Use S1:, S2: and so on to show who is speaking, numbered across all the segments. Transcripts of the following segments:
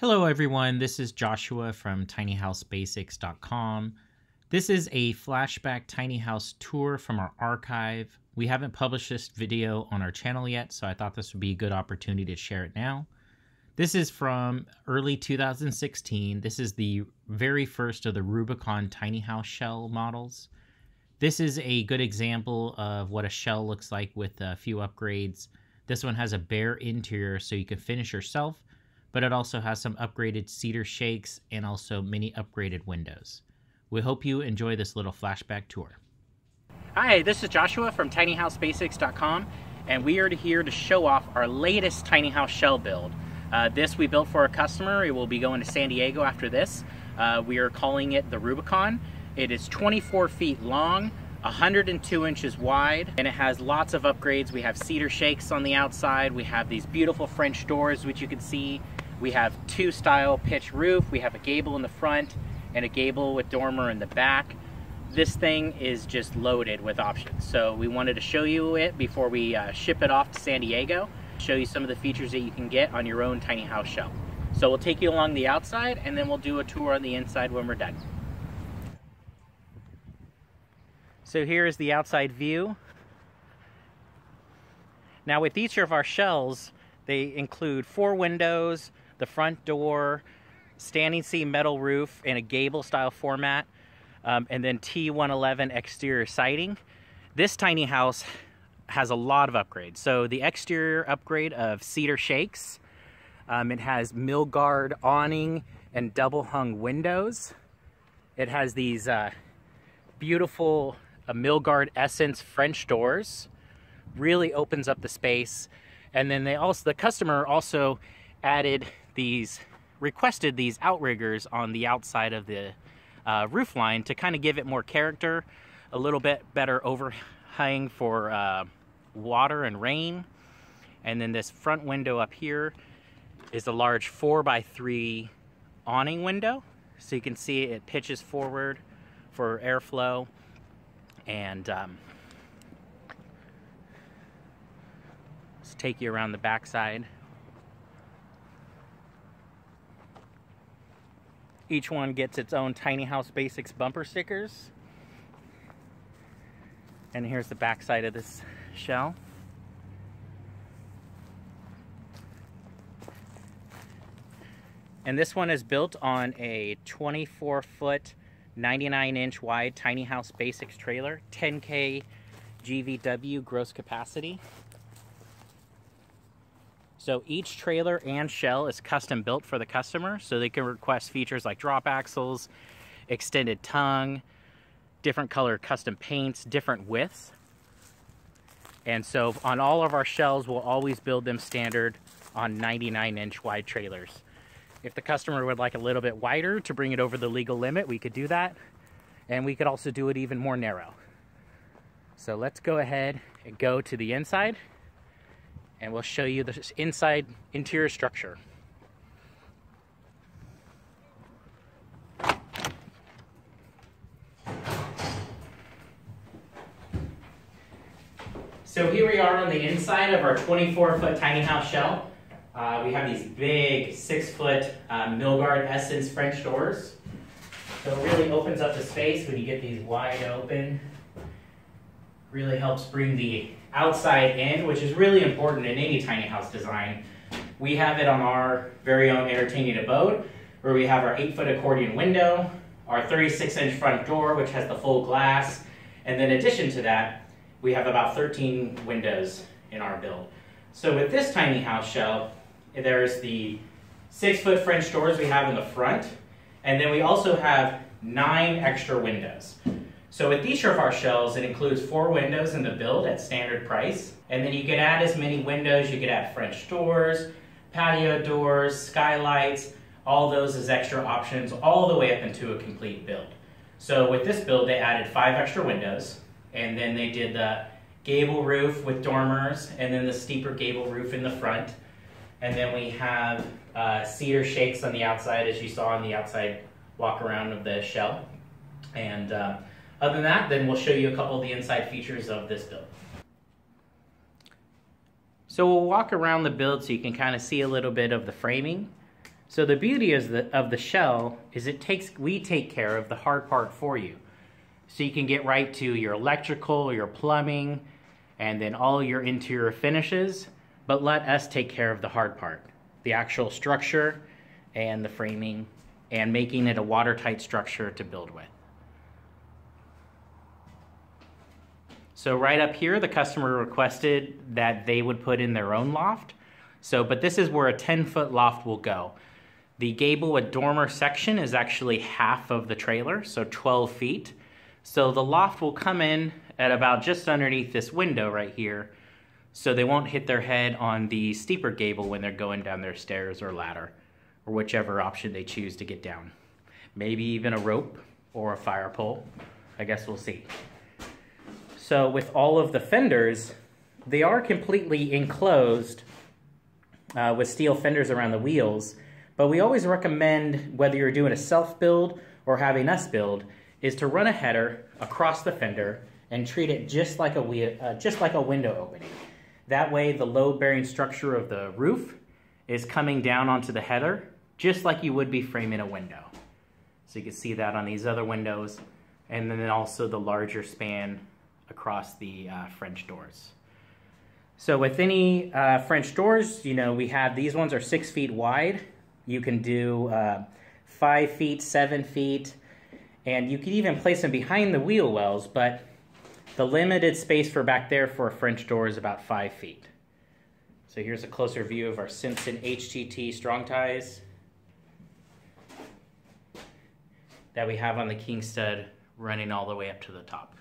S1: Hello everyone, this is Joshua from tinyhousebasics.com. This is a flashback tiny house tour from our archive. We haven't published this video on our channel yet, so I thought this would be a good opportunity to share it now. This is from early 2016. This is the very first of the Rubicon tiny house shell models. This is a good example of what a shell looks like with a few upgrades. This one has a bare interior so you can finish yourself but it also has some upgraded cedar shakes and also many upgraded windows. We hope you enjoy this little flashback tour.
S2: Hi, this is Joshua from tinyhousebasics.com and we are here to show off our latest tiny house shell build. Uh, this we built for a customer. It will be going to San Diego after this. Uh, we are calling it the Rubicon. It is 24 feet long, 102 inches wide, and it has lots of upgrades. We have cedar shakes on the outside. We have these beautiful French doors, which you can see. We have two style pitch roof. We have a gable in the front and a gable with dormer in the back. This thing is just loaded with options. So we wanted to show you it before we uh, ship it off to San Diego, show you some of the features that you can get on your own tiny house shell. So we'll take you along the outside and then we'll do a tour on the inside when we're done. So here is the outside view. Now with each of our shells, they include four windows, the front door, standing seam metal roof in a gable style format, um, and then T111 exterior siding. This tiny house has a lot of upgrades. So the exterior upgrade of cedar shakes, um, it has Milgard awning and double hung windows. It has these uh, beautiful uh, Milgard Essence French doors. Really opens up the space. And then they also, the customer also added these, requested these outriggers on the outside of the uh, roof line to kind of give it more character, a little bit better overhang for uh, water and rain. And then this front window up here is a large four by three awning window. So you can see it pitches forward for airflow. And um, let's take you around the backside. Each one gets its own Tiny House Basics bumper stickers. And here's the backside of this shell. And this one is built on a 24 foot, 99 inch wide Tiny House Basics trailer, 10K GVW gross capacity. So each trailer and shell is custom built for the customer, so they can request features like drop axles, extended tongue, different color custom paints, different widths. And so on all of our shells, we'll always build them standard on 99 inch wide trailers. If the customer would like a little bit wider to bring it over the legal limit, we could do that. And we could also do it even more narrow. So let's go ahead and go to the inside and we'll show you the inside interior structure. So here we are on the inside of our 24 foot tiny house shell. Uh, we have these big six foot uh, Milgard Essence French doors. So it really opens up the space when you get these wide open. Really helps bring the outside in, which is really important in any tiny house design. We have it on our very own entertaining abode, where we have our 8-foot accordion window, our 36-inch front door, which has the full glass, and then in addition to that, we have about 13 windows in our build. So with this tiny house shell, there's the 6-foot French doors we have in the front, and then we also have nine extra windows. So with these Surefire shells, it includes four windows in the build at standard price. And then you can add as many windows, you could add French doors, patio doors, skylights, all those as extra options all the way up into a complete build. So with this build, they added five extra windows, and then they did the gable roof with dormers, and then the steeper gable roof in the front. And then we have uh, cedar shakes on the outside, as you saw on the outside walk around of the shell. And uh, Other than that, then we'll show you a couple of the inside features of this build. So we'll walk around the build so you can kind of see a little bit of the framing. So the beauty is the, of the shell is it takes we take care of the hard part for you. So you can get right to your electrical, your plumbing, and then all your interior finishes, but let us take care of the hard part, the actual structure and the framing and making it a watertight structure to build with. So right up here, the customer requested that they would put in their own loft. So, but this is where a 10 foot loft will go. The gable with dormer section is actually half of the trailer, so 12 feet. So the loft will come in at about just underneath this window right here, so they won't hit their head on the steeper gable when they're going down their stairs or ladder, or whichever option they choose to get down. Maybe even a rope or a fire pole. I guess we'll see. So with all of the fenders, they are completely enclosed uh, with steel fenders around the wheels, but we always recommend, whether you're doing a self-build or having us build, is to run a header across the fender and treat it just like a, uh, just like a window opening. That way the load-bearing structure of the roof is coming down onto the header, just like you would be framing a window. So you can see that on these other windows, and then also the larger span across the uh, French doors. So with any uh, French doors, you know, we have, these ones are six feet wide. You can do uh, five feet, seven feet, and you could even place them behind the wheel wells, but the limited space for back there for a French door is about five feet. So here's a closer view of our Simpson HTT strong ties that we have on the king stud running all the way up to the top.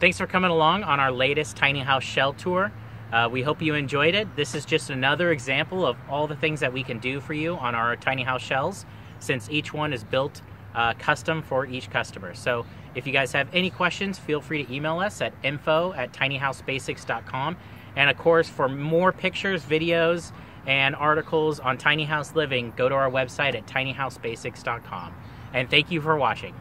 S2: Thanks for coming along on our latest tiny house shell tour. Uh, we hope you enjoyed it. This is just another example of all the things that we can do for you on our tiny house shells since each one is built uh, custom for each customer. So if you guys have any questions, feel free to email us at info at tinyhousebasics.com. And of course, for more pictures, videos, and articles on tiny house living, go to our website at tinyhousebasics.com. And thank you for watching.